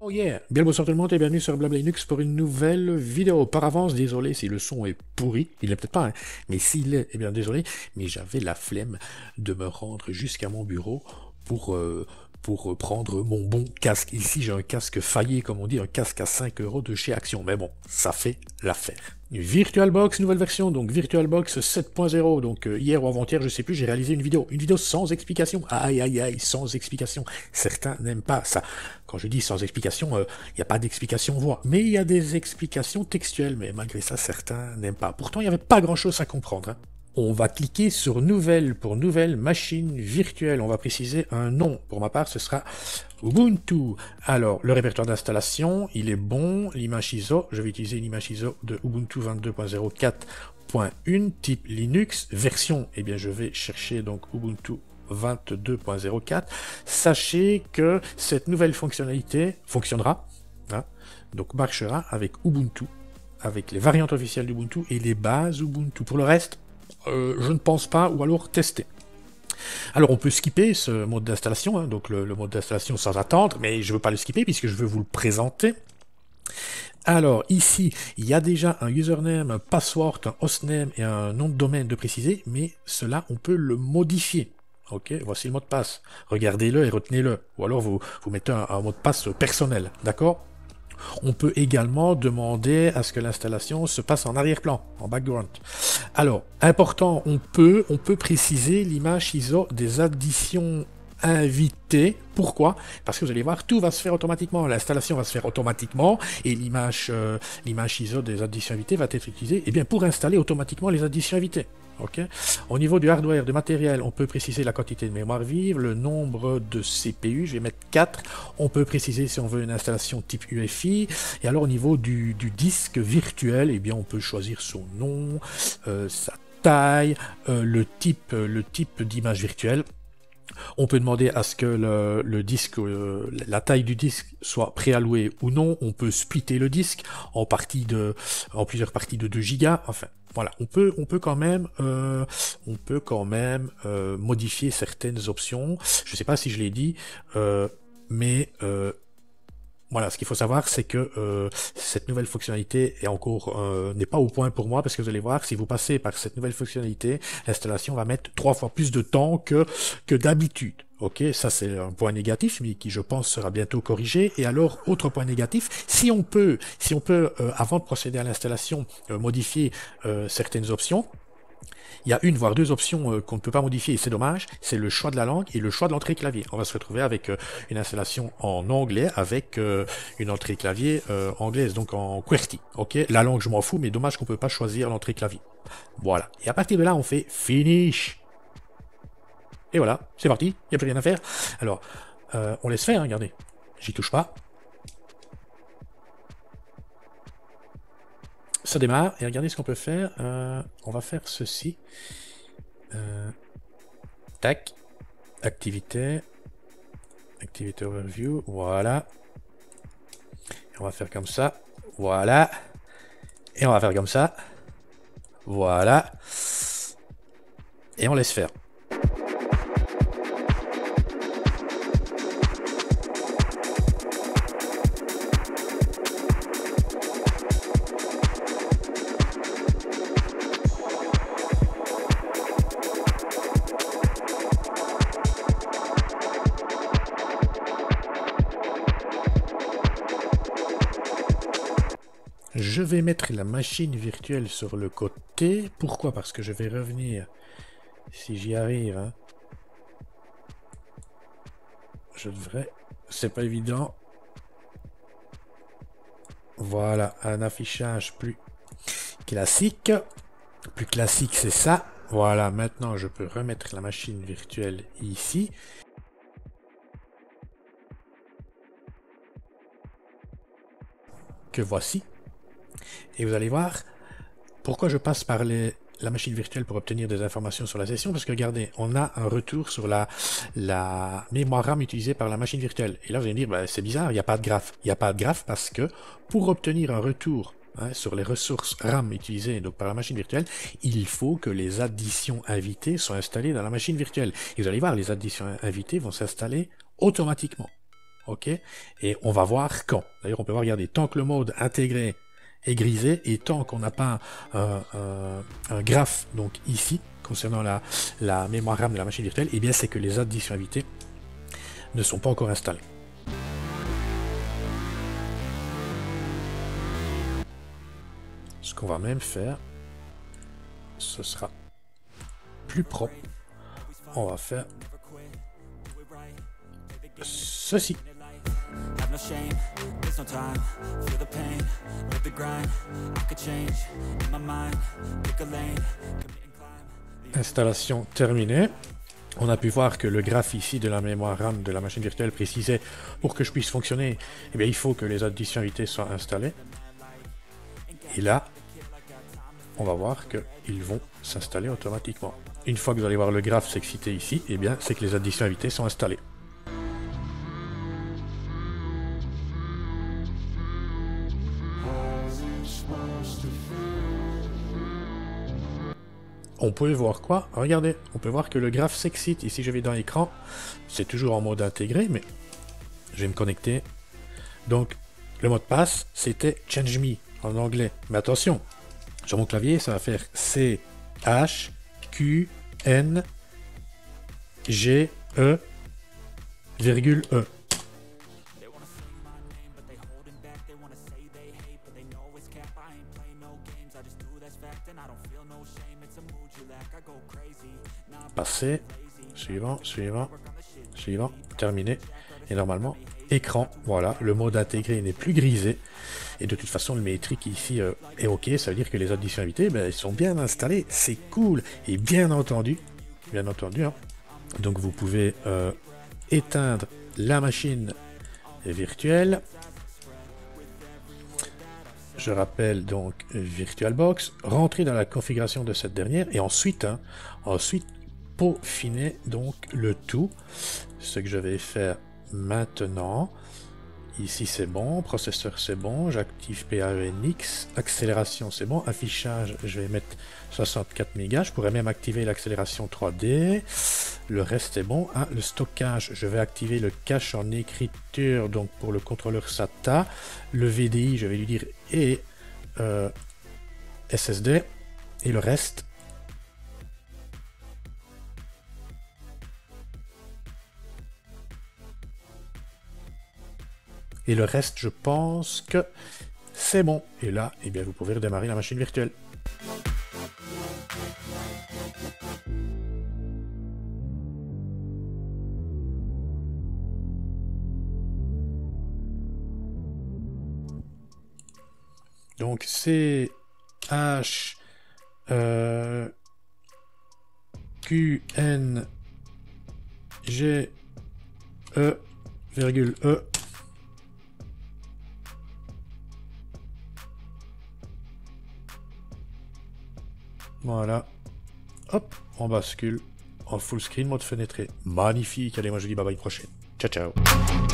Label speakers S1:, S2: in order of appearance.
S1: Oh yeah. Bien bonsoir tout le monde et bienvenue sur Blabla Linux pour une nouvelle vidéo. Par avance, désolé si le son est pourri, il est peut-être pas, hein, mais s'il est, eh bien désolé, mais j'avais la flemme de me rendre jusqu'à mon bureau pour, euh, pour prendre mon bon casque. Ici j'ai un casque faillé, comme on dit, un casque à 5 euros de chez Action, mais bon, ça fait l'affaire. VirtualBox, nouvelle version, donc VirtualBox 7.0, donc euh, hier ou avant-hier, je sais plus, j'ai réalisé une vidéo, une vidéo sans explication, aïe aïe aïe, sans explication. Certains n'aiment pas ça. Quand je dis sans explication, il euh, n'y a pas d'explication voix, mais il y a des explications textuelles, mais malgré ça, certains n'aiment pas. Pourtant, il n'y avait pas grand-chose à comprendre. Hein on va cliquer sur Nouvelle pour Nouvelle Machine Virtuelle. On va préciser un nom. Pour ma part, ce sera Ubuntu. Alors, le répertoire d'installation, il est bon. L'image ISO, je vais utiliser l'image ISO de Ubuntu 22.04.1, type Linux. Version, eh bien, je vais chercher donc Ubuntu 22.04. Sachez que cette nouvelle fonctionnalité fonctionnera, hein, donc marchera avec Ubuntu, avec les variantes officielles d'Ubuntu et les bases Ubuntu. Pour le reste, euh, je ne pense pas, ou alors tester. Alors on peut skipper ce mode d'installation, hein, donc le, mode d'installation sans attendre, mais je ne veux pas le skipper puisque je veux vous le présenter. Alors ici, il y a déjà un username, un password, un hostname et un nom de domaine de préciser, mais cela on peut le modifier. Ok, voici le mot de passe. Regardez-le et retenez-le. Ou alors vous, vous mettez un mot de passe personnel, d'accord? On peut également demander à ce que l'installation se passe en arrière-plan, en background. Alors, important, on peut, on peut préciser l'image ISO des additions invitées. Pourquoi? Parce que vous allez voir, tout va se faire automatiquement. L'installation va se faire automatiquement et l'image euh, l'image ISO des additions invitées va être utilisée eh bien, pour installer automatiquement les additions invitées. Au niveau du hardware, du matériel, on peut préciser la quantité de mémoire vive, le nombre de CPU, je vais mettre 4. On peut préciser si on veut une installation type UEFI. Et alors au niveau du, disque virtuel, eh bien on peut choisir son nom, euh, sa taille, euh, le type, le type d'image virtuelle. On peut demander à ce que le, disque, euh, la taille du disque soit préallouée ou non. On peut splitter le disque en partie de, en plusieurs parties de 2 gigas. Enfin, voilà, on peut, on peut quand même, euh, on peut quand même euh, modifier certaines options. Je ne sais pas si je l'ai dit, mais voilà, ce qu'il faut savoir, c'est que euh, cette nouvelle fonctionnalité est encore euh, n'est pas au point pour moi parce que vous allez voir, si vous passez par cette nouvelle fonctionnalité, l'installation va mettre trois fois plus de temps que que d'habitude. Ok, ça c'est un point négatif, mais qui je pense sera bientôt corrigé. Et alors, autre point négatif, si on peut, si on peut, euh, avant de procéder à l'installation, modifier certaines options, il y a une voire deux options euh, qu'on ne peut pas modifier et c'est dommage, c'est le choix de la langue et le choix de l'entrée clavier. On va se retrouver avec euh, une installation en anglais avec euh, une entrée clavier anglaise, donc en QWERTY. Ok, la langue je m'en fous, mais dommage qu'on peut pas choisir l'entrée clavier. Voilà. Et à partir de là, on fait finish. Et voilà, c'est parti, il n'y a plus rien à faire. Alors, on laisse faire, hein, regardez. J'y touche pas. Ça démarre, et regardez ce qu'on peut faire. Euh, on va faire ceci. Euh, tac. Activité. Activité overview. Voilà. on va faire comme ça. Voilà. Et on va faire comme ça. Voilà. Et on laisse faire. Je vais mettre la machine virtuelle sur le côté. Pourquoi? Parce que je vais revenir, si j'y arrive, hein. je devrais... C'est pas évident. Voilà, un affichage plus classique. Plus classique, c'est ça. Voilà, maintenant je peux remettre la machine virtuelle ici. Que voici. Et vous allez voir pourquoi je passe par la machine virtuelle pour obtenir des informations sur la session, parce que regardez, on a un retour sur la, mémoire RAM utilisée par la machine virtuelle. Et là, vous allez me dire, ben, c'est bizarre, il n'y a pas de graphe. Il n'y a pas de graphe parce que pour obtenir un retour hein, sur les ressources RAM utilisées par la machine virtuelle, il faut que les additions invitées soient installées dans la machine virtuelle. Et vous allez voir, les additions invitées vont s'installer automatiquement. ok? Et on va voir quand. D'ailleurs, on peut voir, regardez, tant que le mode intégré est grisé, et tant qu'on n'a pas un, graphe, donc ici, concernant la, la mémoire RAM de la machine virtuelle, eh bien c'est que les additions invitées ne sont pas encore installées. Ce qu'on va même faire, ce sera plus propre. On va faire ceci. Installation terminée. On a pu voir que le graphe ici de la mémoire RAM de la machine virtuelle précisait pour que je puisse fonctionner, eh bien, il faut que les additions invitées soient installées. Et là, on va voir qu'ils vont s'installer automatiquement. Une fois que vous allez voir le graphe s'exciter ici, eh bien, c'est que les additions invitées sont installées. On peut voir quoi Regardez, on peut voir que le graphe s'excite. Ici, je vais dans l'écran. C'est toujours en mode intégré, mais je vais me connecter. Donc, le mot de passe, c'était Change Me en anglais. Mais attention, sur mon clavier, ça va faire C, H, Q, N, G, E, virgule E. Passer, suivant, suivant, suivant, terminé. Et normalement, écran, voilà, le mode intégré n'est plus grisé. Et de toute façon, le métrique ici euh, est OK, ça veut dire que les additions invitées, ben, sont bien installées, c'est cool. Et bien entendu, bien entendu, hein. donc vous pouvez euh, éteindre la machine virtuelle, je rappelle donc VirtualBox, rentrer dans la configuration de cette dernière et ensuite, hein, ensuite peaufiner donc le tout. Ce que je vais faire maintenant. Ici c'est bon, processeur c'est bon, j'active PANX, accélération c'est bon, affichage je vais mettre 64 mégas, je pourrais même activer l'accélération 3D, le reste est bon. Ah, le stockage, je vais activer le cache en écriture, donc pour le contrôleur SATA, le VDI je vais lui dire et euh, SSD, et le reste Et le reste, je pense que c'est bon. Et là, eh bien, vous pouvez redémarrer la machine virtuelle. Donc c'est H euh, Q G E virgule E Voilà. Hop, on bascule en full screen, mode fenêtré. Magnifique. Allez, moi je dis bye bye prochaine. Ciao, ciao.